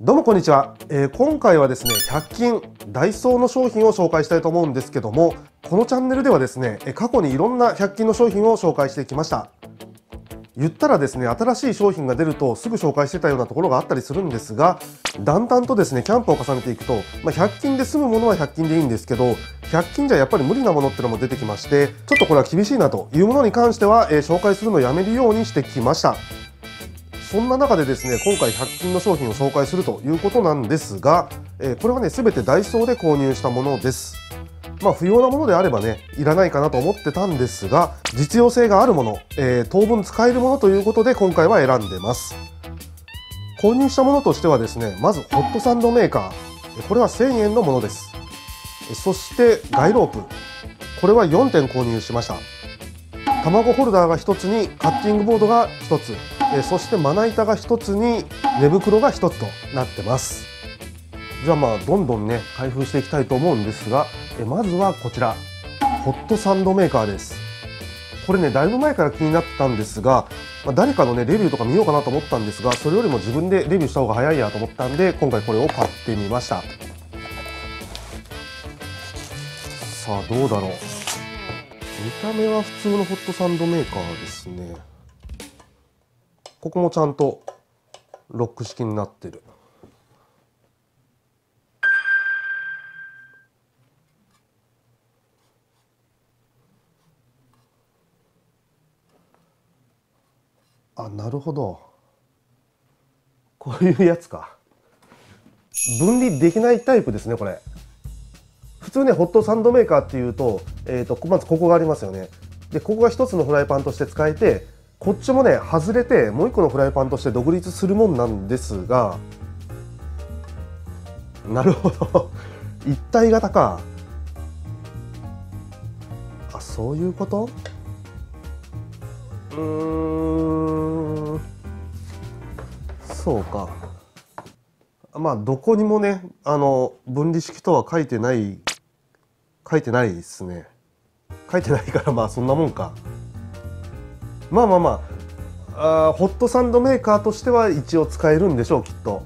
どうもこんにちは、えー、今回はですね100均ダイソーの商品を紹介したいと思うんですけどもこのチャンネルではですね過去にいろんな100均の商品を紹介してきました。言ったらですね新しい商品が出るとすぐ紹介してたようなところがあったりするんですがだんだんとですねキャンプを重ねていくと、まあ、100均で済むものは100均でいいんですけど100均じゃやっぱり無理なものってのも出てきましてちょっとこれは厳しいなというものに関しては、えー、紹介するのをやめるようにしてきました。そんな中でですね今回100均の商品を紹介するということなんですが、えー、これはね全てダイソーで購入したものです。まあ不要なものであればねいらないかなと思ってたんですが実用性があるもの、えー、当分使えるものということで今回は選んでます。購入したものとしてはですねまずホットサンドメーカー。これは1000円のものです。そしてガイロープ。これは4点購入しました。卵ホルダーが1つにカッティングボードが1つ。えそしてまな板が1つに寝袋が1つとなってます。じゃあまあどんどんね開封していきたいと思うんですがえまずはこちら。ホットサンドメーカーです。これねだいぶ前から気になったんですが、まあ、誰かのねレビューとか見ようかなと思ったんですがそれよりも自分でレビューした方が早いやと思ったんで今回これを買ってみました。さあどうだろう。見た目は普通のホットサンドメーカーですね。ここもちゃんとロック式になってる。あなるほど。こういうやつか。分離できないタイプですねこれ。普通ねホットサンドメーカーっていうと,、えーと、まずここがありますよね。でここが一つのフライパンとして使えてこっちもね外れてもう一個のフライパンとして独立するもんなんですがなるほど。一体型か。あそういうこと？うん。そうか。まあどこにもねあの分離式とは書いてない書いてないですね。書いてないからまあそんなもんか。まあまあまああホットサンドメーカーとしては一応使えるんでしょうきっと、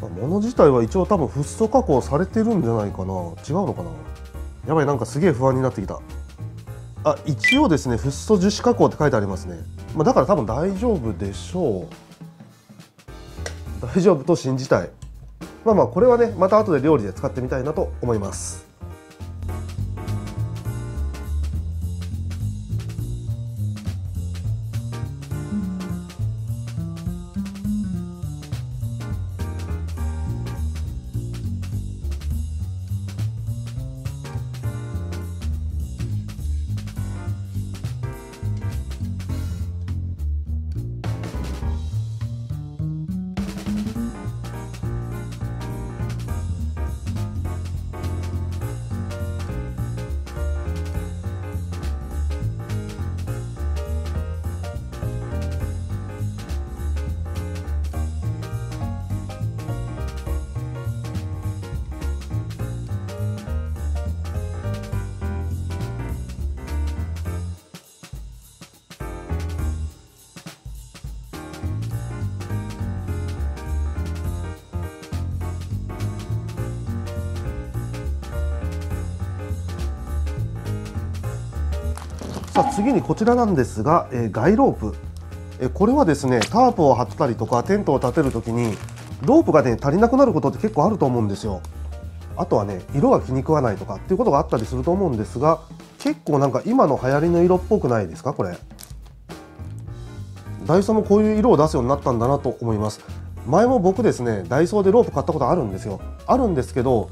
まあ、物自体は一応多分フッ素加工されてるんじゃないかな。違うのかな？やばいなんかすげえ不安になってきた。あ一応ですねフッ素樹脂加工って書いてありますね、まあ、だから多分大丈夫でしょう。大丈夫と信じたい。まあまあこれはねまた後で料理で使ってみたいなと思います。あ次にこちらなんですが、えー、ガイロープ、えー、これはですねタープを張ったりとかテントを立てるときにロープがね足りなくなることって結構あると思うんですよ。あとはね色が気に食わないとかっていうことがあったりすると思うんですが結構なんか今の流行りの色っぽくないですかこれ。ダイソーもこういう色を出すようになったんだなと思います。前も僕ですねダイソーでロープ買ったことあるんですよ。あるんですけど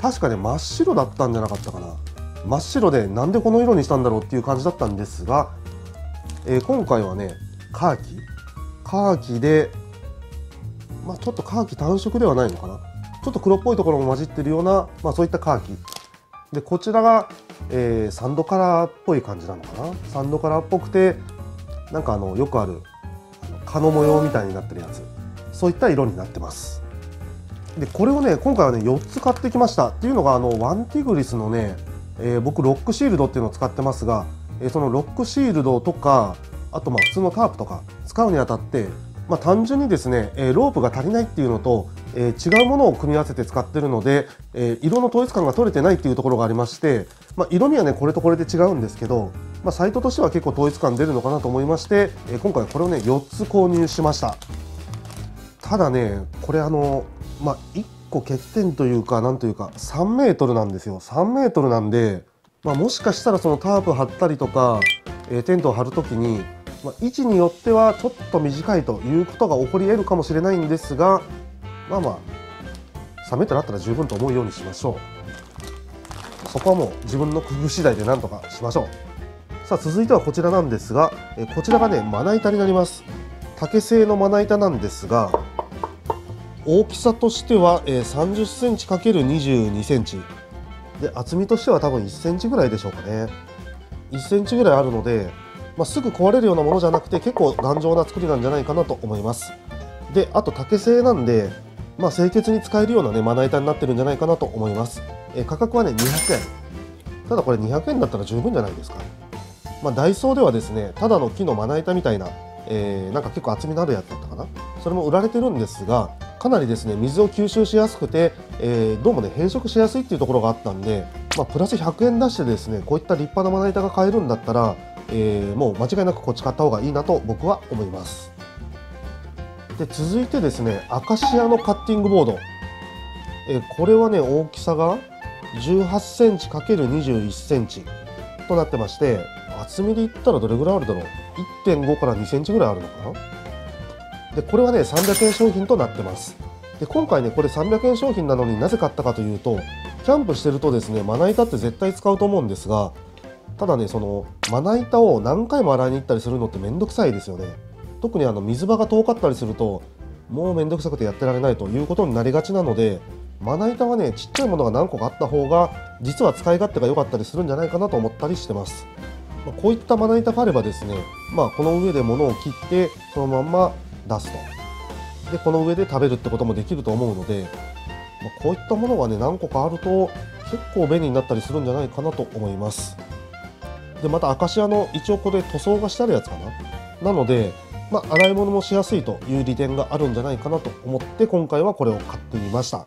確かね真っ白だったんじゃなかったかな。真っ白でなんでこの色にしたんだろうっていう感じだったんですが、えー、今回はねカーキ。カーキで、まあ、ちょっとカーキ単色ではないのかな。ちょっと黒っぽいところも混じってるような、まあ、そういったカーキ。でこちらが、えー、サンドカラーっぽい感じなのかな。サンドカラーっぽくてなんかあのよくある蚊の模様みたいになってるやつ。そういった色になってます。でこれをね今回はね4つ買ってきました。っていうのがあのワンティグリスのねえー、僕ロックシールドっていうのを使ってますが、えー、そのロックシールドとかあとまあ普通のタープとか使うにあたってまあ、単純にですね、えロープが足りないっていうのと、え違うものを組み合わせて使ってるので、え色の統一感が取れてないっていうところがありまして、まあ、色味はねこれとこれで違うんですけど、まあ、サイトとしては結構統一感出るのかなと思いまして、え今回これをね4つ購入しました。ただねこれあのまあ1個欠点というかなんというか3メートルなんですよ。3メートルなんで、まあ、もしかしたらそのタープ張ったりとか、えテントを張るときにまあ、位置によってはちょっと短いということが起こり得るかもしれないんですがまあまあ3メートルあったら十分と思うようにしましょう。そこはもう自分の工夫次第で何とかしましょう。さあ続いてはこちらなんですがえこちらがねまな板になります。竹製のまな板なんですが大きさとしては30センチ ×22 センチ。で厚みとしては多分1センチぐらいでしょうかね。1センチぐらいあるのでまあ、すぐ壊れるようなものじゃなくて結構頑丈な作りなんじゃないかなと思います。であと竹製なんで、まあ、清潔に使えるようなねまな板になってるんじゃないかなと思います。え価格はね200円ただこれ200円だったら十分じゃないですか。まあ、ダイソーではですねただの木のまな板みたいな、えー、なんか結構厚みのあるやつだったかな。それも売られてるんですがかなりですね水を吸収しやすくて、えー、どうもね変色しやすいっていうところがあったんで、まあ、プラス100円出してですねこういった立派なまな板が買えるんだったらえー、もう間違いなくこっち買った方がいいなと僕は思います。で続いてですねアカシアのカッティングボード、えー、これはね大きさが18センチ ×21 センチとなってまして厚みで言ったらどれぐらいあるだろう？1.5から2センチぐらいあるのかな？でこれはね300円商品となってます。で今回ねこれ300円商品なのになぜ買ったかというとキャンプしてるとですねまな板って絶対使うと思うんですがただねそのまな板を何回も洗いに行ったりするのって面倒くさいですよね。特にあの水場が遠かったりするともう面倒くさくてやってられないということになりがちなのでまな板はねちっちゃいものが何個かあった方が実は使い勝手が良かったりするんじゃないかなと思ったりしてます、まこういったまな板があればですねまあこの上で物を切ってそのまんま出すと。でこの上で食べるってこともできると思うので、まこういったものがね何個かあると結構便利になったりするんじゃないかなと思います。でまたアカシアの一応これ塗装がしてあるやつかな。なので、まあ、洗い物もしやすいという利点があるんじゃないかなと思って今回はこれを買ってみました、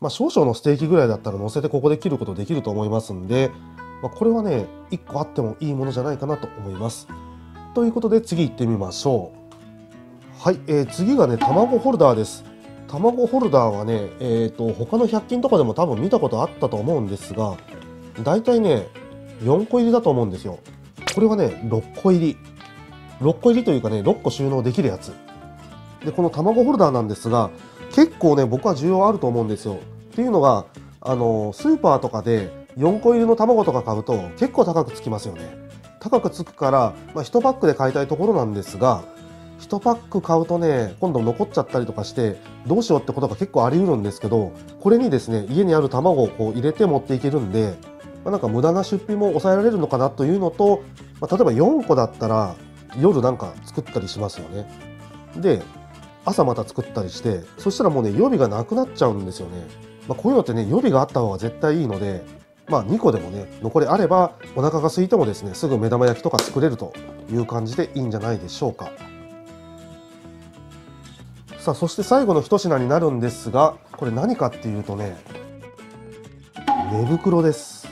まあ、少々のステーキぐらいだったら乗せてここで切ることできると思いますんで、まあ、これはね1個あってもいいものじゃないかなと思います。ということで次行ってみましょう。はい、えー、次がね卵ホルダーです。卵ホルダーはね、えーと、他の100均とかでも多分見たことあったと思うんですが大体ね4個入りだと思うんですよ。これはね6個入り。6個入りというかね6個収納できるやつ。でこの卵ホルダーなんですが結構ね僕は需要あると思うんですよ。っていうのがあのスーパーとかで4個入りの卵とか買うと結構高くつきますよね。高くつくから、まあ、1パックで買いたいところなんですが1パック買うとね今度残っちゃったりとかしてどうしようってことが結構ありうるんですけどこれにですね家にある卵をこう入れて持っていけるんでまあ、なんか無駄な出費も抑えられるのかなというのと、まあ、例えば4個だったら夜なんか作ったりしますよね。で朝また作ったりしてそしたらもうね予備がなくなっちゃうんですよね。まあ、こういうのってね予備があった方が絶対いいので、まあ、2個でもね残りあればお腹が空いてもですねすぐ目玉焼きとか作れるという感じでいいんじゃないでしょうか。さあそして最後の一品になるんですがこれ何かっていうとね寝袋です。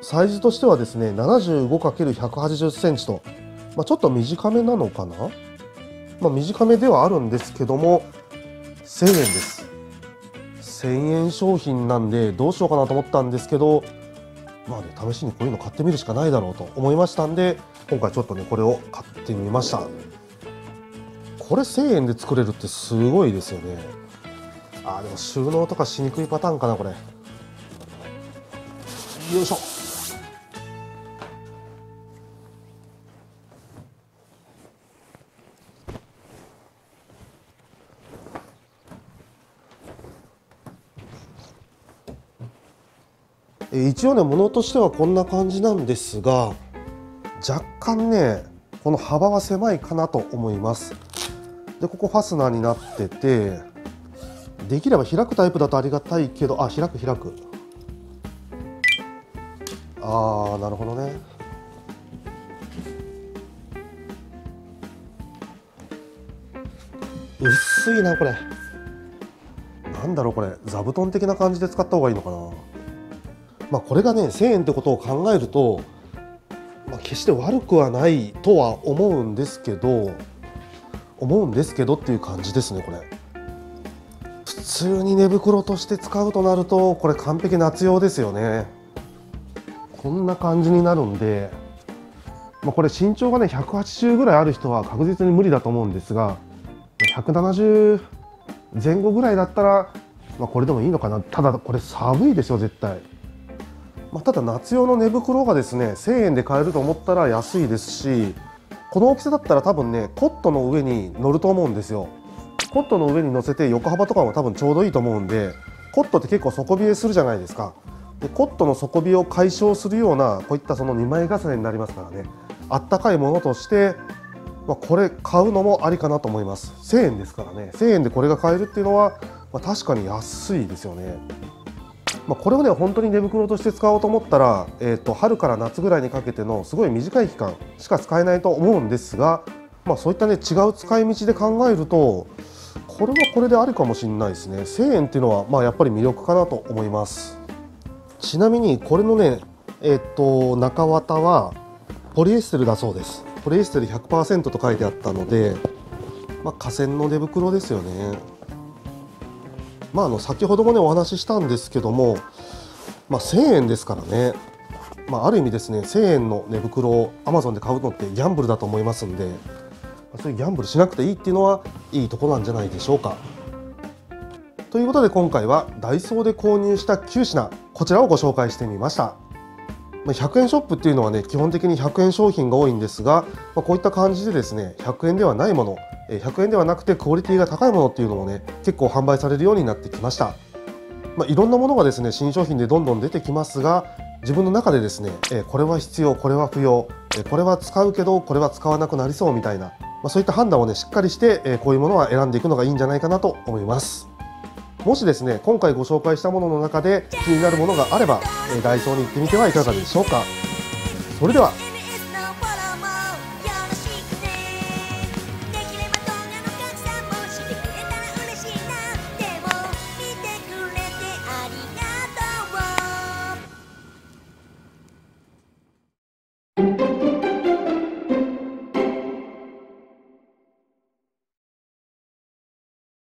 サイズとしてはですね 75×180 センチと、まあ、ちょっと短めなのかな、まあ、短めではあるんですけども1000円です。1000円商品なんでどうしようかなと思ったんですけどまあね試しにこういうの買ってみるしかないだろうと思いましたんで今回ちょっとねこれを買ってみました。これ1000円で作れるってすごいですよね。あでも収納とかしにくいパターンかなこれ。よいしょ。一応ね物としてはこんな感じなんですが若干ねこの幅は狭いかなと思います。でここファスナーになっててできれば開くタイプだとありがたいけどあ開く開く。あーなるほどね。薄いなこれ。なんだろうこれ。座布団的な感じで使った方がいいのかな。まあこれがね1000円ってことを考えると、まあ、決して悪くはないとは思うんですけど思うんですけどっていう感じですねこれ。普通に寝袋として使うとなるとこれ完璧夏用ですよね。こんな感じになるんで、まあ、これ身長がね180ぐらいある人は確実に無理だと思うんですが170前後ぐらいだったら、まあ、これでもいいのかな。ただこれ寒いですよ絶対、まあ、ただ夏用の寝袋がですね1000円で買えると思ったら安いですしこの大きさだったら多分ねコットの上に乗ると思うんですよ。コットの上に乗せて横幅とかも多分ちょうどいいと思うんでコットって結構底冷えするじゃないですか。でコットの底冷えを解消するようなこういったその2枚重ねになりますからね。あったかいものとしてまあ、これ買うのもありかなと思います。1000円ですからね。1000円でこれが買えるっていうのは、まあ、確かに安いですよね。まあ、これをね本当に寝袋として使おうと思ったら、えーと、春から夏ぐらいにかけてのすごい短い期間しか使えないと思うんですが、まあ、そういったね違う使い道で考えるとこれはこれでありかもしれないですね。1000円っていうのはまあやっぱり魅力かなと思います。ちなみにこれのねえっ、ー、と中綿はポリエステルだそうです。ポリエステル100%と書いてあったので、まあ、河川の寝袋ですよね。まあ、あの先ほどもねお話ししたんですけども、まあ、1000円ですからね、まあ、ある意味ですね1000円の寝袋を Amazon で買うのってギャンブルだと思いますんでそういうギャンブルしなくていいっていうのはいいとこなんじゃないでしょうか。ということで今回はダイソーで購入した9品こちらをご紹介してみました。100円ショップっていうのはね基本的に100円商品が多いんですが、まあ、こういった感じでですね100円ではないもの100円ではなくてクオリティが高いものっていうのもね結構販売されるようになってきました、まあ、いろんなものがですね新商品でどんどん出てきますが自分の中でですねこれは必要これは不要これは使うけどこれは使わなくなりそうみたいな、まあ、そういった判断をねしっかりしてこういうものは選んでいくのがいいんじゃないかなと思います。もしですね今回ご紹介したものの中で気になるものがあればダイソーに行ってみてはいかがでしょうか。それでは